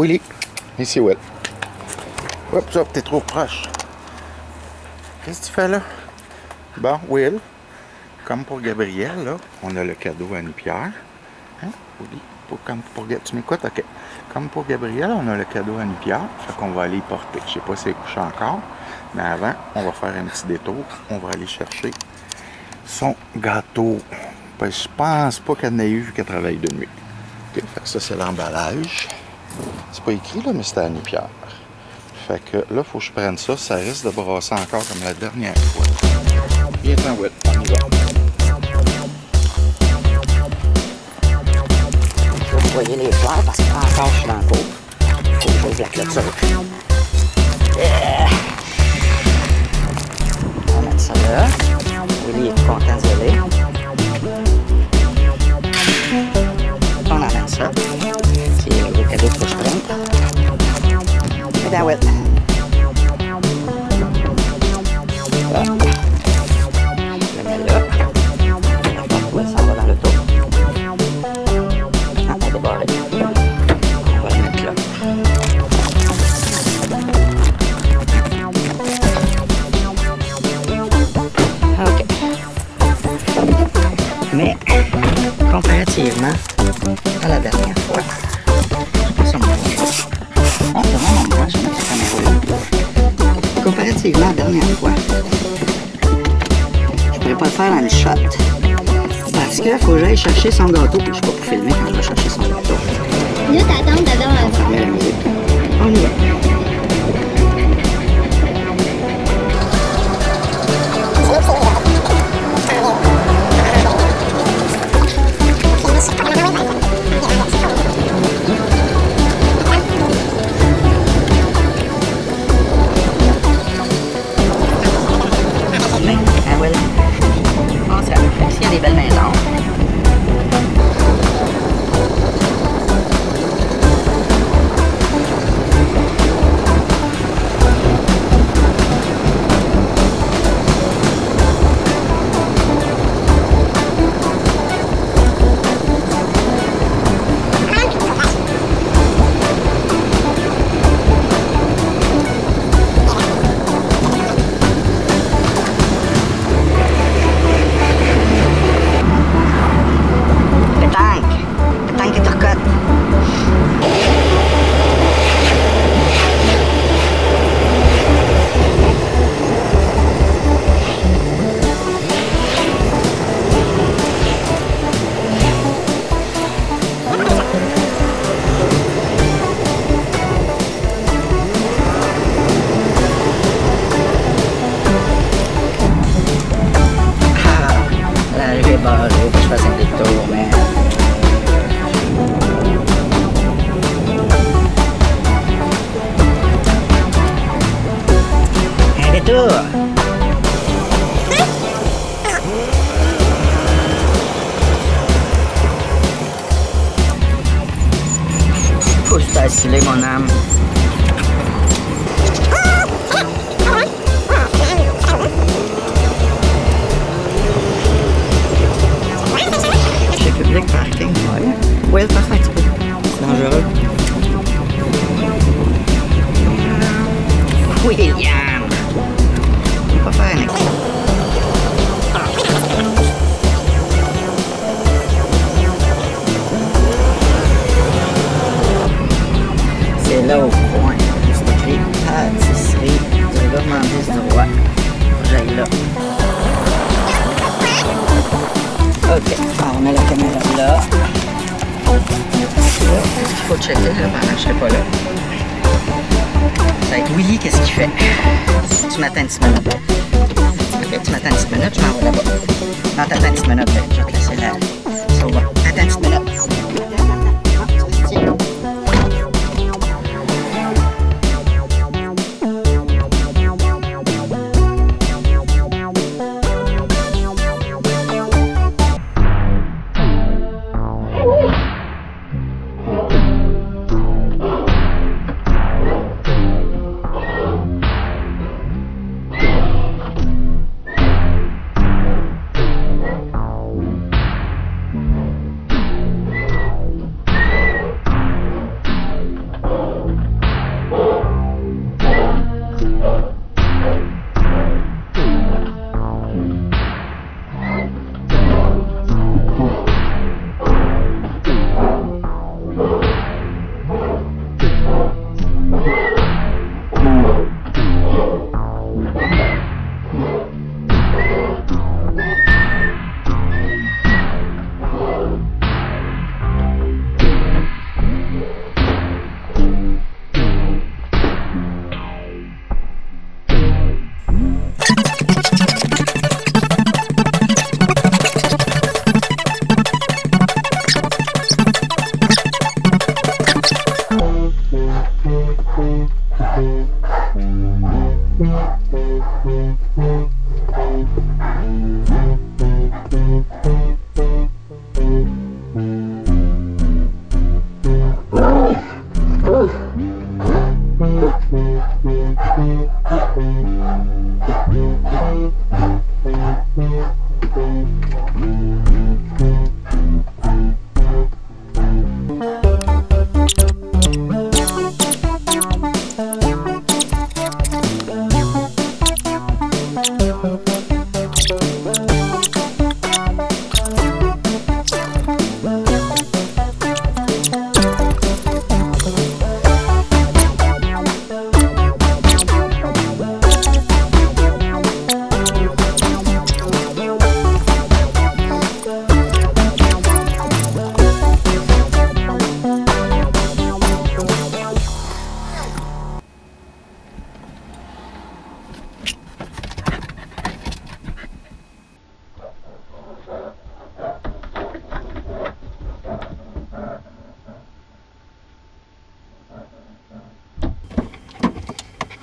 Willy. Ici, Will. Oups, hop, t'es trop proche. Qu'est-ce que tu fais là? Bon, Will, comme pour Gabriel, là, on a le cadeau à une pierre. Hein, Willy? Pour, comme pour, tu m'écoutes? OK. Comme pour Gabriel, on a le cadeau à une pierre. Fait qu'on va aller y porter. Je sais pas si est couché encore. Mais avant, on va faire un petit détour. On va aller chercher son gâteau. Ben, je pense pas qu'elle n'ait eu vu qu'elle travaille de nuit. OK, fait que ça, c'est l'emballage. C'est pas écrit, là, mais c'était à pierre. Fait que là, faut que je prenne ça. Ça risque de brasser encore comme la dernière fois. Viens t'en, Will. On y va. Vous voyez les fleurs parce qu'encore je suis dans le cours. Faut que j'ouvre la clôture. Yeah. On va mettre ça là. Willy est content d'y aller. On amène ça. Que je à la dernière fois, je pourrais pas le faire en une shot. Parce qu'il faut que j'aille chercher son gâteau, puis je suis pas pour filmer quand je vais chercher son gâteau. Là, t'attends. On la musique. On y va. Se rappelle. S'il y Que t'assile, mon âme. Chez Public Parking, ouais. Oui, petit peu. C'est dangereux. William! On que j'aille là. Ok, alors on met la caméra là. Qu'est-ce qu'il faut checker là pendant que je serai pas là? Ça va Willy, qu'est-ce qu'il fait? Tu m'attends une petite minute. Ok, tu m'attends une petite minute, je m'en vais là-bas. Non, t'attends une petite minute, ben, je vais te laisser là. Ça va. Attends une petite minute.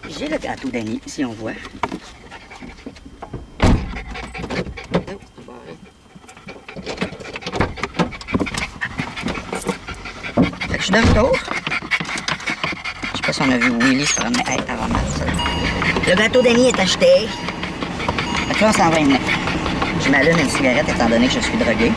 J'ai le gâteau d'Annie, si on voit. Je suis de retour. Je sais pas si on a vu Willy se promener. Hey, avant ça. Le gâteau d'Annie est acheté. Fait que là, on s'en va. Je m'allume une cigarette étant donné que je suis drogué.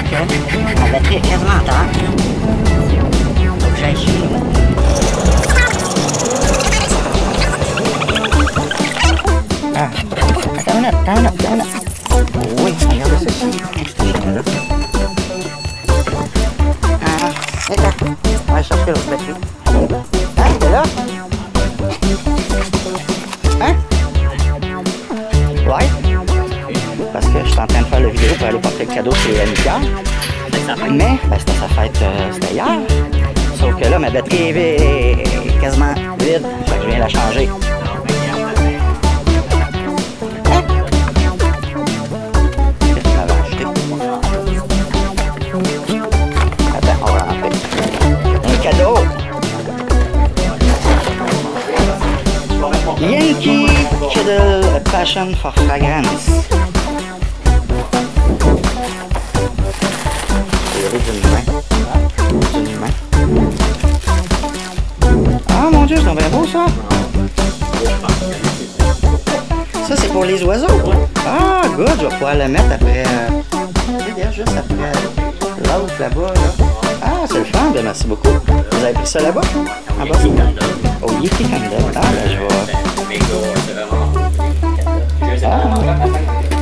Étant donné que ma batterie est quasiment en terre, faut que j'aille chez moi. Ah, attends une minute, attends une minute, attends une minute. Oui, regarde ceci. Là. Ah, attends, on va chercher l'autre batterie. Hein, la vidéo pour aller porter le cadeau chez Annika. Mais, ben, c'était sa fête, euh, c'était hier. Sauf que là, ma batterie est quasiment vide. Fait que je viens la changer. Un cadeau! Yankee Kiddle A Passion for Fragrance. Les oiseaux? Ah, good, je vais pouvoir le mettre après. euh, juste après l'autre là-bas. Là. Ah, c'est le fun, ben, merci beaucoup. Vous avez pris ça là-bas? En bas? Oh, Yeti Candle. Ah, ben, je vais. Ah,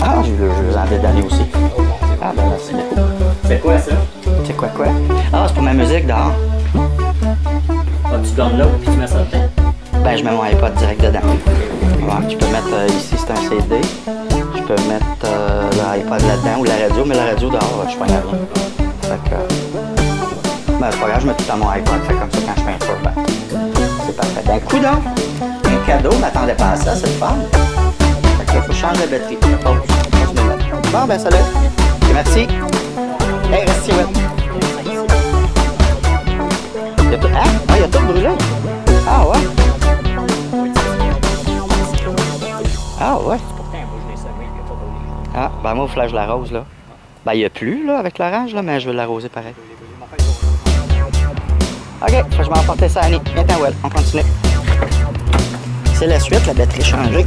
ah je, je vous en dédaler aussi. Ah, ben, merci beaucoup. C'est quoi ça? C'est quoi, quoi? Ah, c'est pour ma musique dehors. Ah, tu donnes là puis tu mets ça dedans? ben, je mets mon iPod direct dedans. Tu peux mettre euh, ici, c'est un CD. Je peux mettre euh, l'iPod là-dedans ou la radio, mais la radio dehors, je suis pas rien. Fait que. Euh, ben, c'est je mets tout dans mon iPod. Fait comme ça, quand je fais un tour, ben, c'est parfait. Ben, coup Un cadeau, je m'attendais pas à ça, c'est fun. Fait que, faut changer la batterie. Bon, ben, salut. Et merci. Hey, restez Il y a tout, hein? Ah, il y a tout brûlé. Ah ouais? Ah ouais? Pourtant, il n'y a pas. Ah, ben moi, il faut que je l'arrose, là. Ben, il n'y a plus, là, avec l'orange, là, mais je vais l'arroser pareil. OK, je vais emporter ça à Annie. Viens well, on continue. C'est la suite, la batterie changée.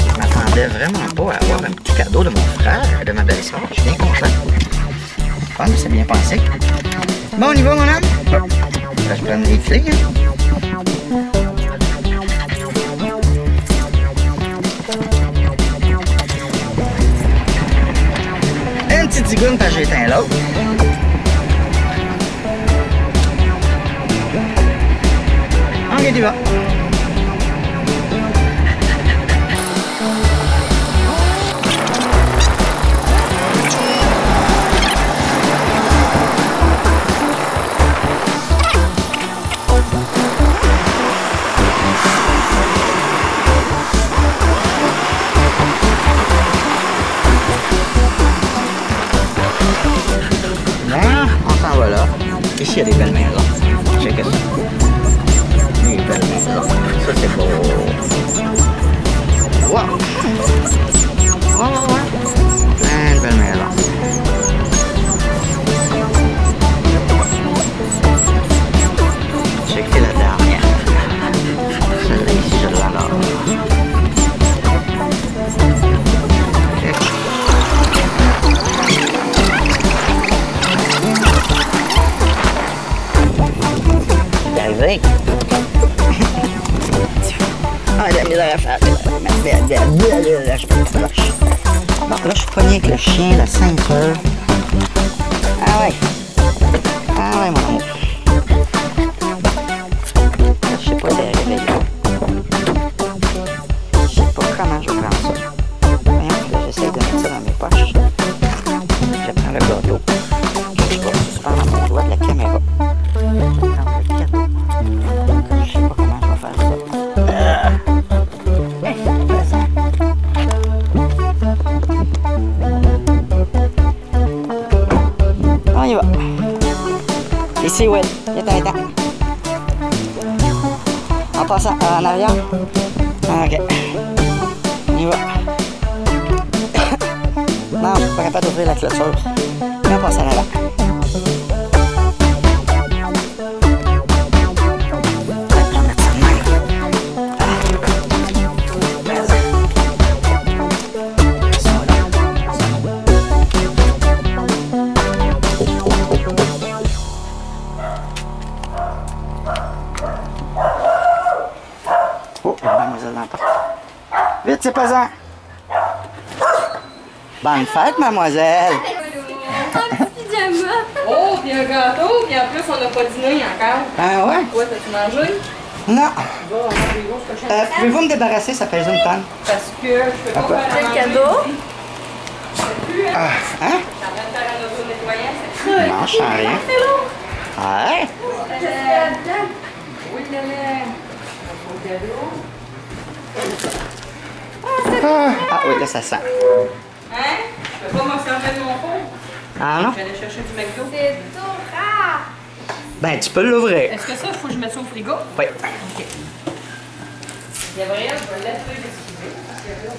Je m'attendais vraiment pas à avoir un petit cadeau de mon frère de ma belle-sœur. Je suis bien content. Ah, mais c'est bien pensé. Bon, on y va, mon homme? Je vais prendre les clés. Hein. Petite zigoune parce que j'ai éteint l'autre. Tu vas. Là. Ici, il y a des belles maisons. Check ça. Des belles maisons. Ça, c'est doigt de la caméra. Je vais prendre le cadeau. Je sais pas comment je vais faire ça. Ah. Bonne fête, mademoiselle. Oh, puis un gâteau, puis en plus, on n'a pas dîné encore. Ah ouais? Quoi, t'as-tu mangé? Non. Euh, Pouvez-vous me débarrasser? Ça pèse une tonne. Parce que je peux pas faire Quel cadeau? Ah, hein? T'es en train de faire un auto nettoyant, c'est Non, je sens rien. Ouais. Oui. Un. Ah, ah oui, là, ça sent. Hein? Je peux pas m'en servir de mon four? Ah non? Je vais aller chercher du McDo. C'est tout rare! Ben, tu peux l'ouvrir. Est-ce que ça, il faut que je mette ça au frigo? Oui. Gabriel, je vais laisser l'excuser. parce que là-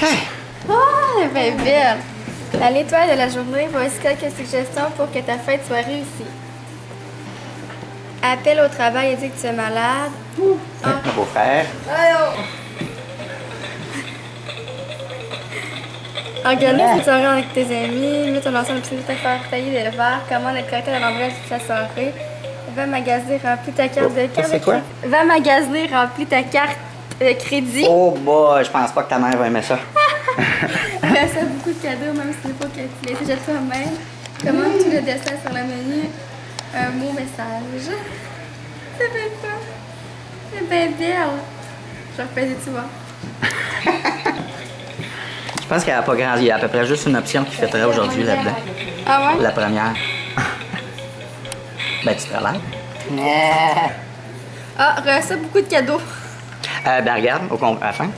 Hey. Oh, elle est bien belle! À l'étoile de la journée, voici quelques suggestions pour que ta fête soit réussie. Appelle au travail et dis que tu es malade. Mon beau-frère. Organise une soirée avec tes amis, mets ton ensemble de petits faire tailler des verres, commande le cocktail à l'embrase toute la soirée. Va magasiner, remplis ta carte de c'est de quoi? crédit. Va magasiner, remplis ta carte de crédit. Oh boy, je pense pas que ta mère va aimer ça. À beaucoup de cadeaux, même si ce n'est pas que tu les achètes toi-même. Commande tout le dessin sur le menu. Un mot message. Ça fait pas. C'est bien belle. Je vais tu vois. Je pense qu'il n'y a pas grand. Il y a à peu près juste une option qui fêterait aujourd'hui là-dedans. Ah ouais? La première. ben, tu te relèves. Ah, à beaucoup de cadeaux. Euh, ben, regarde, au con- à la fin.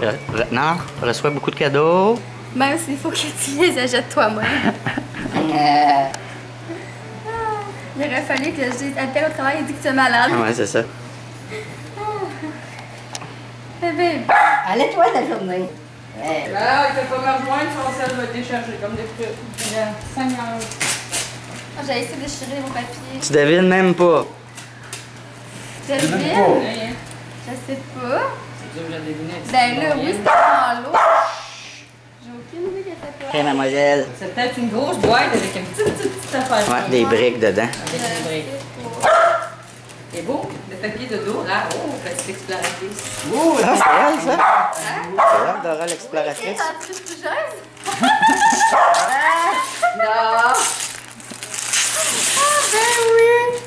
Re- re- non, reçois beaucoup de cadeaux. Même s'il faut que tu les achètes toi-même. Il aurait fallu que je dise appelle au travail et dis que tu es malade. Ouais, c'est ça. Eh ben, Allez-toi ta journée. Ouais. Là, il fait pas me rejoindre, son sel va décharger comme des fruits. Il a 5 ans. oh, j'ai essayé de déchirer mon papier. Tu devines même pas. Je devine. Je sais pas. C'est dur, j'ai deviné. Ben là, oui, c'était dans l'eau. J'ai aucune idée que c'était Ok, mademoiselle. C'est peut-être une grosse boîte avec une petite, petite, petite affaire. Ouais, des briques dedans. Avec des briques. pas. C'est beau, le papier de dos, là. Oh, petite exploratrice. Oh, c'est elle, ça? C'est elle, Dora l'exploratrice. Plus bougeuse? Non! Ah, ben oui!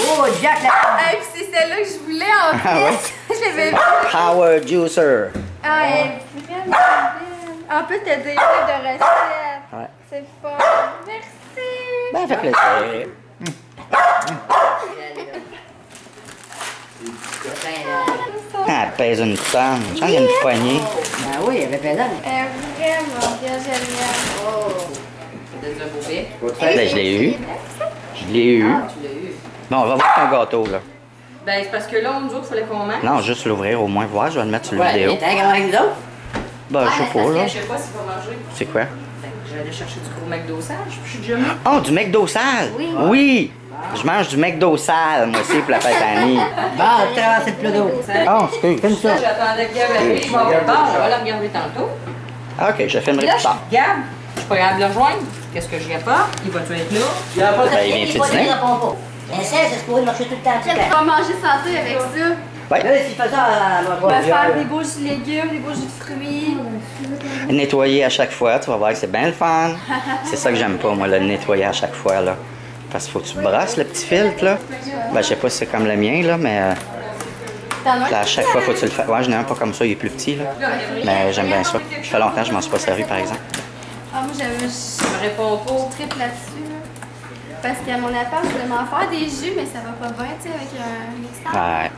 Oh, Jack, là. Et puis c'est celle-là que je voulais en Ah ouais? plus. je l'avais vue. Power Juicer. Ah, elle est vraiment. En plus, t'as des livres de recettes. Ouais. C'est fort. Merci. Ben, fait plaisir. Ah, elle pèse une tonne. J'en ai une poignée. Ben oui, il avait plaisant. Elle est vraiment bien géniale. C'est un beau bec. Ben, je l'ai eu. Je l'ai eu. Ah, tu l'as eu. Bon, on va voir ton gâteau, là. Ben, c'est parce que là, on nous autres, il fallait qu'on mange. Non, juste l'ouvrir au moins, voir. Je vais le mettre sur la Ouais, vidéo. t'es avec nous autres? Ben, je sais pas, là. Je sais pas s'il va manger. C'est quoi? Ben, j'allais chercher du gros McDo puis je suis déjà. Oh, du McDo sale! Oui! Je mange du McDo sale, moi aussi, pour la fête à Annie. Bon, tu le plat d'eau. Oh, excuse. Filme ça. J'attendais que Gab arrive. Bon, bon, on va la regarder tantôt. OK, je filmerai Là, plus tard. Gab, je suis pas capable de le rejoindre. Qu'est-ce que je pas? Il va-tu être là? Ben, il vient-tu dîner? Un sel, c'est supposé marcher tout le temps. J'aime pas manger santé avec ça. Ouais. Là, s'il fait ça, euh, On va moi, faire des beaux jus de légumes, des beaux jus de fruits. Nettoyer à chaque fois, tu vas voir que c'est bien le fun. C'est ça que j'aime pas, moi, le nettoyer à chaque fois, là. Parce qu'il faut que tu brasses le petit filtre, là. Ben, je sais pas si c'est comme le mien, là, mais euh, T'en as un là, à chaque fois, faut que tu le fasses. Ouais, j'en ai un pas comme ça, il est plus petit, là. Mais j'aime bien ça. Ça fait longtemps que je m'en suis pas servi, par exemple. Ah, moi, j'avais Je me réponds pas. je triple là-dessus. là. Parce qu'à mon appart, je voulais m'en faire des jus, mais ça va pas bien, tu sais, avec un mixeur. Ouais.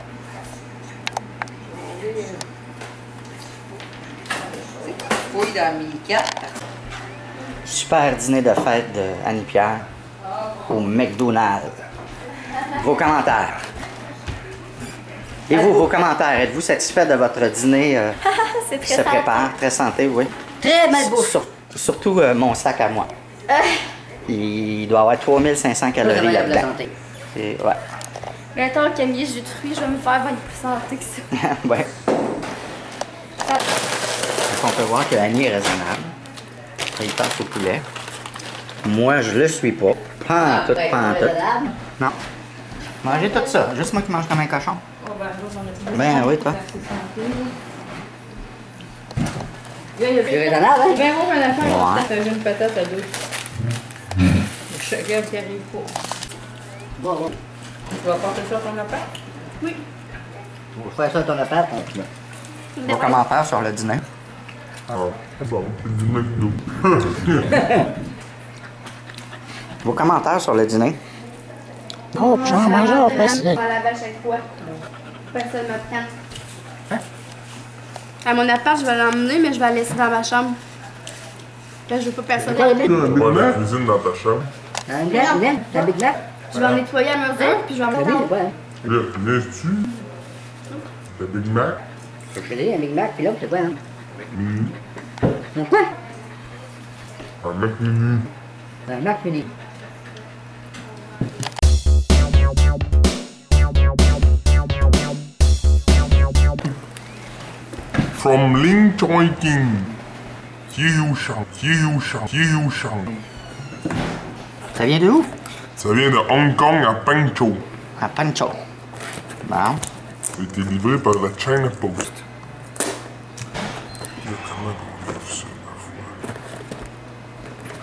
Fouille dans mes quatre. Super dîner de fête de Annie-Pierre au McDonald's. Vos commentaires. Et vous, vos commentaires, êtes-vous satisfait de votre dîner euh, C'est qui très se prépare? Très santé, oui. Très mal beau. Sur- surtout euh, mon sac à moi. Il doit avoir 3500 Ça, ça calories là-dedans. Ouais. Mettons qu'il y a mis jus de fruits, je vais me faire bien plus santé que ça. ouais. Donc, on peut voir que Annie est raisonnable. Il passe au poulet. Moi, je le suis pas. Pas en tout, pas en tout. raisonnable. Non. Mangez tout ça. Juste moi qui mange comme un cochon. Oh, ben, on a Ben oui, toi. Là, il y a C'est raisonnable, hein? Ben, moi, à la fin, on Ouais. va peut-être une patate à deux. Chacun qui arrive pas. Bon, bon. Tu vas porter ça à ton appart? On va faire ça à ton appart. hein. Vos commentaires sur le dîner. Vos commentaires sur le dîner. Oh, j'en mange un place. Pas la vache chaque fois. Personne me prend. Hein? À mon appart, je vais l'emmener, mais je vais la laisser dans ma chambre. Là, je veux pas personne. Big Un bon la cuisine dans ta chambre? C'est un Big Mac? Je vais en nettoyer à mesure, puis je vais en Un mettre quoi, hein? Là, viens-tu? Le Big Mac? Je te dis, un Big Mac, puis l'autre, c'est quoi, hein? C'est quoi? Un Mac mini. Un Mac fini. From Ling Choi King. Yu Shang, Yu Shang, Yu Shang. Ça vient de où? Ça vient de Hong Kong à Pengchou. À Pancho. Bon. Ça a été livré par la China Post. Là, comment on ouvre ça,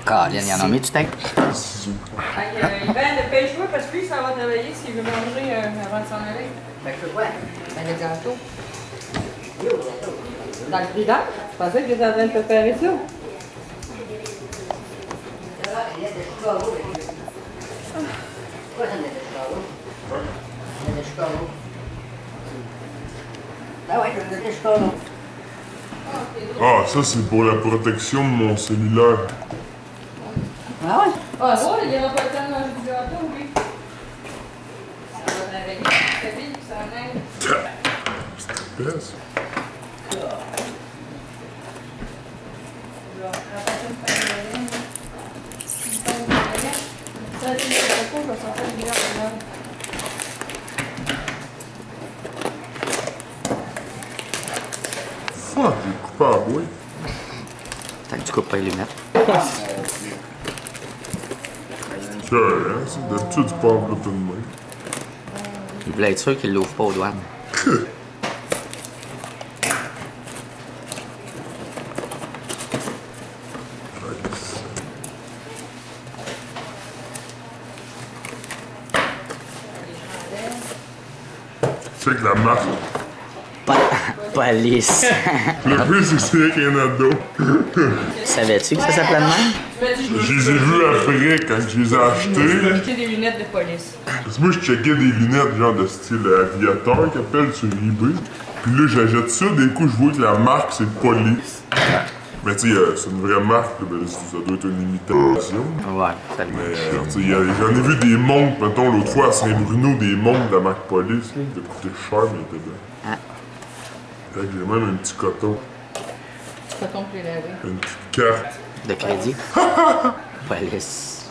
Colin, il y en a mis steak. la ciseaux. Hey, Yvan, dépêche-toi parce que lui, ça va travailler s'il veut manger euh, avant de s'en aller. Ben, je quoi? Ben, le gâteau. Dans le frigidaire? Je pensais que tu étais en train de préparer ça. Ah ça c'est pour la protection de mon cellulaire. Ah ouais? Ah il n'y pas le temps de manger du oui. Ça va réveiller sa vie, ça en aide. C'est très ça. Je vais le de là. Fuck, j'ai coupé à bois. Tant que tu coupes pas les lunettes. C'est hein, c'est d'habitude, tu peux envelopper de main. Il voulait être sûr qu'il l'ouvre pas aux douanes. C'est que la marque. Pa- Police. Le plus, avec un ado. Savais-tu que ça s'appelait de même? Je les ai vus après quand je les ai achetés. acheter des lunettes de police. Parce que moi, je checkais des lunettes genre de style aviateur qu'ils appellent sur eBay. Puis là, j'achète ça, des coups, je vois que la marque, c'est Police. Mais tu sais, euh, c'est une vraie marque, ben, ça doit être une imitation. Ouais, ça Mais euh, tu sais, y j'en ai vu des montres, mettons, l'autre fois à Saint-Bruno, des montres de la marque Police. là, qui coûtaient cher, mais ils étaient bien. Ah. Fait que j'ai même un petit coton, les laver. une petite carte. De crédit? Police.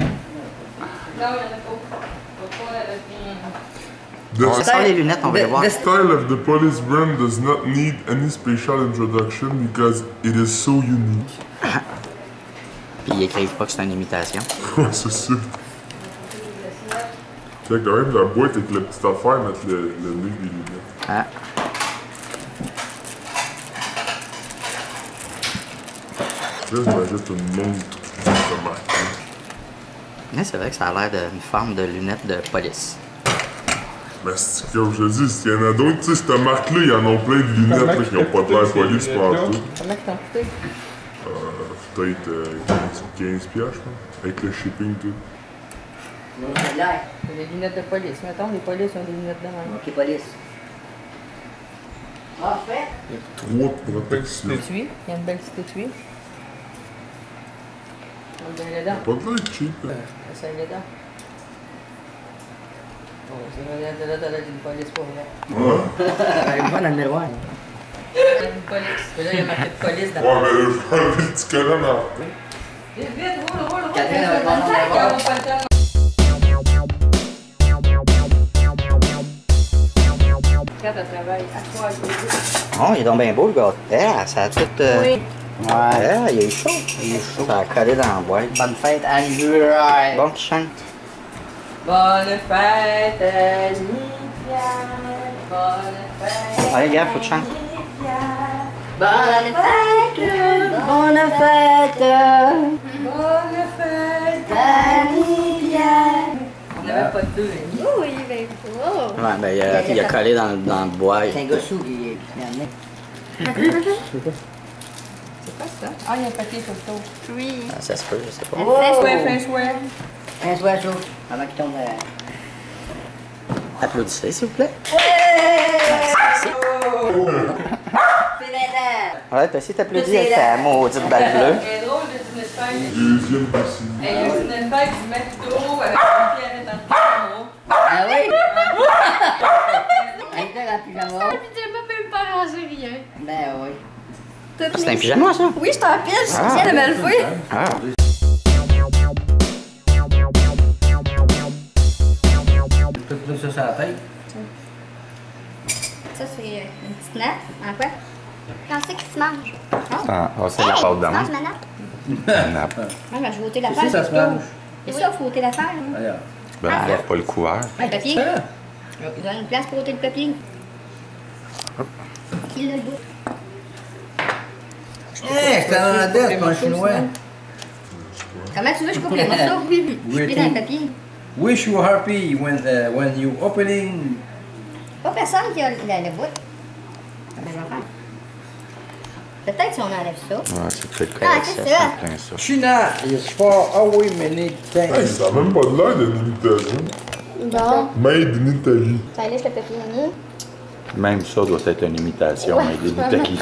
Non, il y en a pas. On sort les lunettes, on va les voir. The style of the police brand does not need any special introduction because it is so unique. Puis ils écrivent pas que c'est une imitation. Ouais, c'est. Check quand même la boîte avec la petite affaire, mettre le, le nez des lunettes. Ah. Là, je m'ajoute une montre de marque. Ouais, c'est vrai que ça a l'air d'une forme de lunettes de police. Mais c'est comme je te dis, s'il y en a d'autres, tu sais, cette marque-là, ils en ont plein de lunettes là, qui n'ont pas de l'air police pour tout. Comment t'en coûté? Peut-être euh, 15, 15 piastres, je pense, avec le shipping tout. Non, c'est l'air. C'est des lunettes de police. Mettons, les polices ont des lunettes de même. Ok, police. Ah, fait? Trois de protection. Étui. Il y a une belle petite étui. Obrigada. Importante. É, essa é da. Mana nervani. Polis kelena. Devlet vur vur vur. Kadına bana Cada trabalho, a sua. Oh, ils ont bien beau le gars. Ah, ça a Ouais. Ah, il est chaud. Il est chaud. Ça a collé dans la boîte. Bonne fête, Anne Bon, qui chante. Bonne fête, Annie Bonne fête. Allez, gars, faut que tu chantes. Bonne fête, bonne fête, Bonne fête. Annie Pierre. On n'avait pas de deux, Annie. Oui, ben cool. Ouais, ben, il a, il a collé dans, dans le bois. C'est un gars sous qui m'a amené. C'est quoi ça? Ah, il y a un papier photo. Oui. Ah, ça se peut, je sais pas. Oh! Ouais, fais un chouette. Un soir chaud, avant qu'il tombe. euh, Applaudissez, s'il vous plaît. C'est maintenant. Ouais, t'as essayé d'applaudir avec ta maudite balle bleue. Elle est drôle de de fête. Deuxième possible. Elle a eu une fête du McDo avec une pierre dans le pyjama. Ah oui? Elle était en pyjama. Puis j'ai pas même pas rangé rien. Ben oui. C'est un pyjama, ça? Oui, je t'en pile, je Ah. viens de me lever. Ah. Ça sur la tête. Ça, c'est une petite nappe. En quoi? Quand c'est qu'il se mange? Ah, ah, c'est de la pâte Tu manges ma nappe? Nappe. Moi, je vais ôter C'est l'affaire. ça, ça se mange. C'est ça, il faut ôter l'affaire. hein. Regarde. Ben, enlève pas le couvert. Le papier. Il y a une place pour ôter le papier. Qui l'a le bout? Hé, c'est un Hollandais, pas un chinois. Comment tu veux que je coupe les morceaux? Je suis dans le papier. Wish you happy when uh, when you opening. Pas personne qui a le, le bout. Ah, ben, je vais faire. Peut-être si on enlève ça. Ouais, c'est peut-être Ah, correct, c'est ça. ça. C'est ça. China is far away many Hey, things. ça a même pas de l'air d'une imitation. Bon, Made in Italy. ça laisse le papier Annie. Même ça doit être une imitation, mais des vraiment. Italie.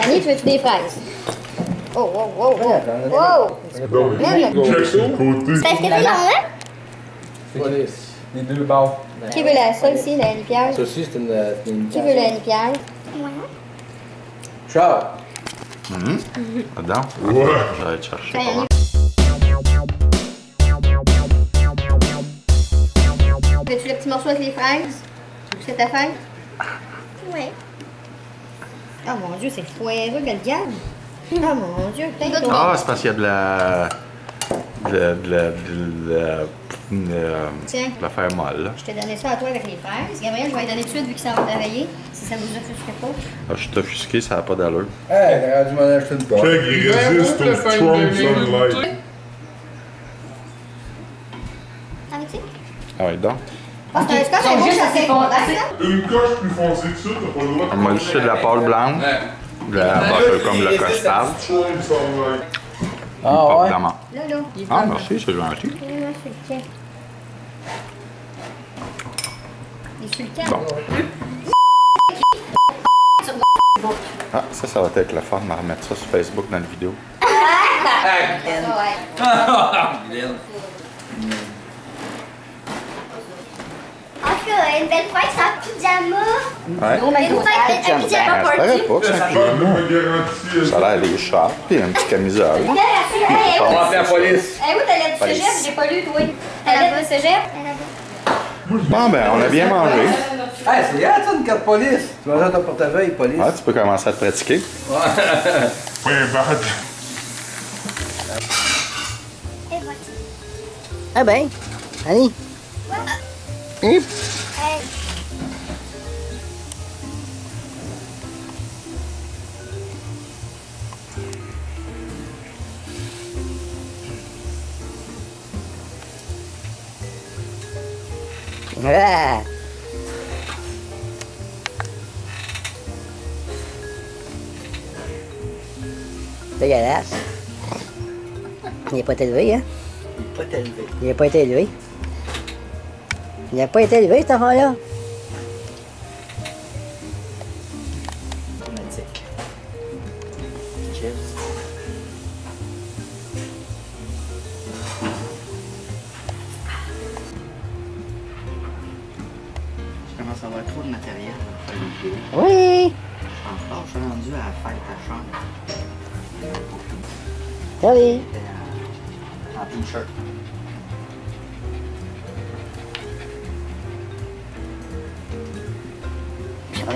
Annie, tu veux-tu des fraises? Oh, oh, oh, oh. Wow! C'est ce que c'est long, hein? Les deux bords? Qui veut la, ça ici, la lipierre? Ça aussi, c'est une, euh, une Qui veut la lipierre? Ciao! Hum? Dedans? Ouais. Je vais aller te chercher. Veux-tu le petit morceau avec les fraises? C'est ta fête? Ouais. Oh mon dieu, c'est foireux, Galgane. Oh mon dieu, putain, il Ah, c'est parce qu'il y a de la. de la. de la. de la. de Tiens. la faire molle, là. Je t'ai donné ça à toi avec les fraises. Gabriel, je vais lui donner tout de suite vu qu'il s'en va travailler. Si ça vous offusque pas. Ah, je suis offusqué, ça n'a pas d'allure. Hey, t'aurais dû m'en acheter une poche. Check, il résiste au strong sunlight. Ah, tu sais, Ah ouais, donc. Ah, c'est fondant, ça. Une coche plus foncée que ça, t'as pas le droit de On m'a juste de la pâle blanche. De la, c'est comme le costard. Ah ouais? vraiment. Là, là. Ah, merci, c'est gentil. Bon. Ah, ça, ça va être le fun de remettre ça sur Facebook dans la vidéo. en une belle fête sans pyjama. Ouais. Une fête, un pyjama party. ça a l'air des shorts, puis une petite camisole. On va appeler la police. Eh oui, du Police. cégep, j'ai pas lu, toi. Ta lettre du cégep? Bon, ben, on a bien mangé. Hey, c'est grave, ça, une carte police. Tu vas dans ton portefeuille, police. Ouais, tu peux commencer à te pratiquer. Ouais, bad. Et voilà. Ah ben, allez. Hip. Hey. Ah. Dégueulasse. Il n'a pas élevé, hein? Pas élevé. Il n'a pas été élevé. Il n'a pas été élevé, cet enfant-là. Automatique. Chips. Je commence à avoir trop de matériel pour faire des vidéos. Oui! Je suis rendu à la fête à chambre. Salut! Euh, en t-shirt.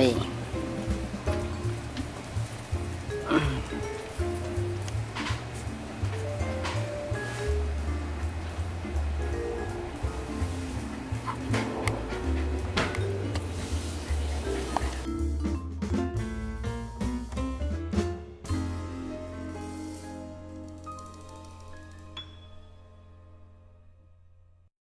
Salut!